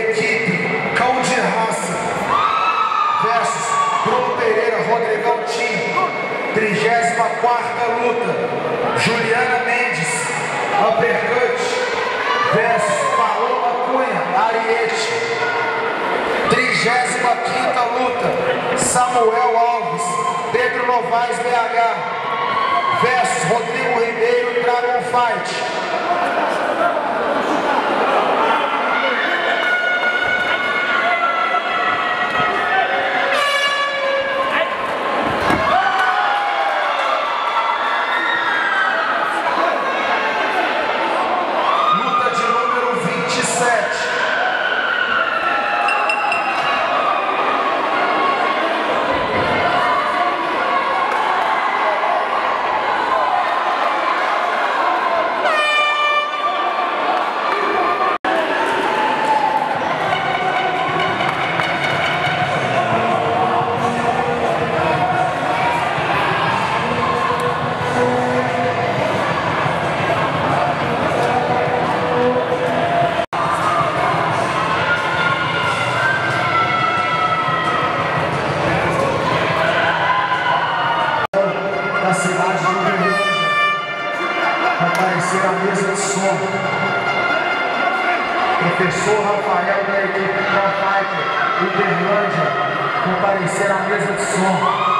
equipe Cão de Raça. Versus Bruno Pereira, Rodrigão Tim. Trigésima quarta luta. Juliana Mendes, Uppercut. Versus Paloma Cunha, Ariete. 35 luta, Samuel Alves, Pedro Novaes BH, versus Rodrigo Ribeiro, Dragon Fight. Mesa de som. Professor Rafael da equipe Pro Fighter Uberlândia comparecer à mesa de som.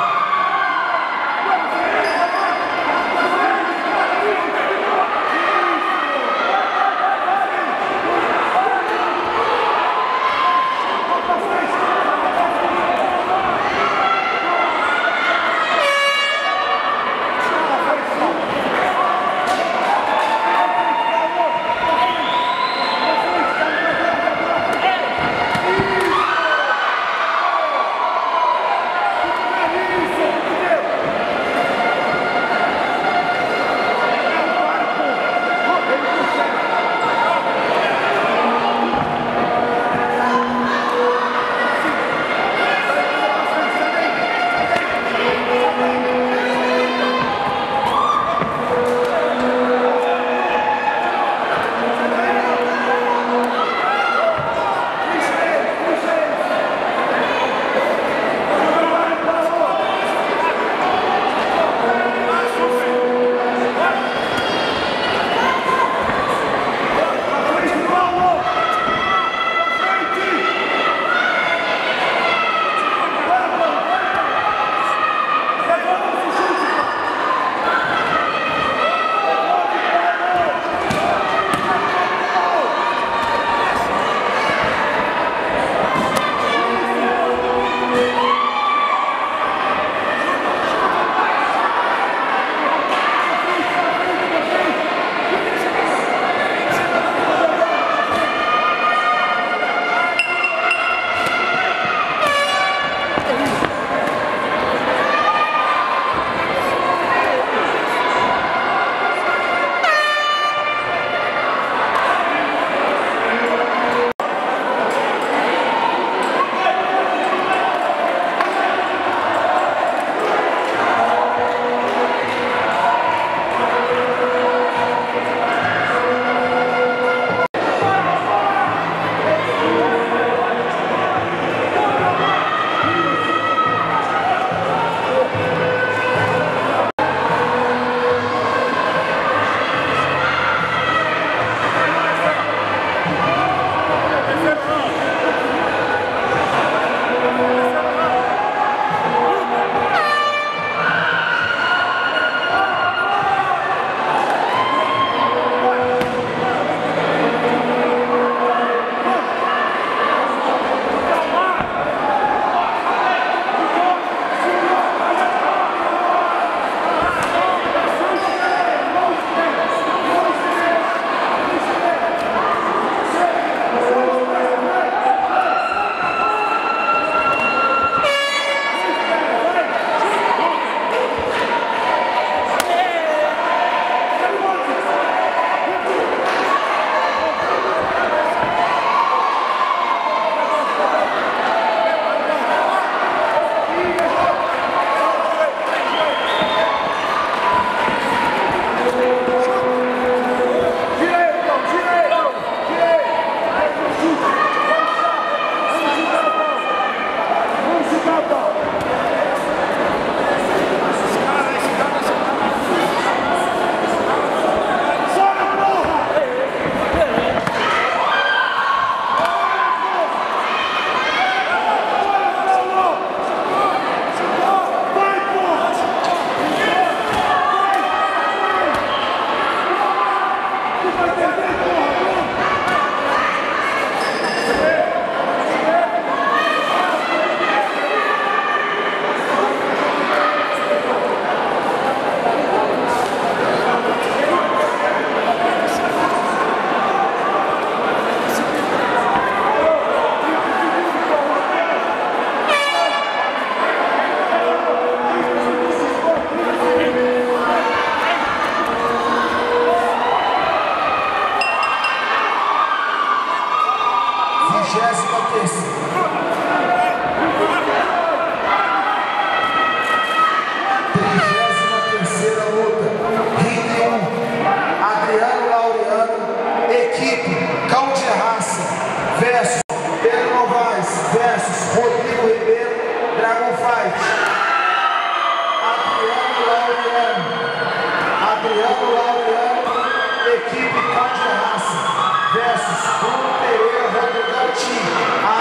Versus Bruno Pereira, Rodrigão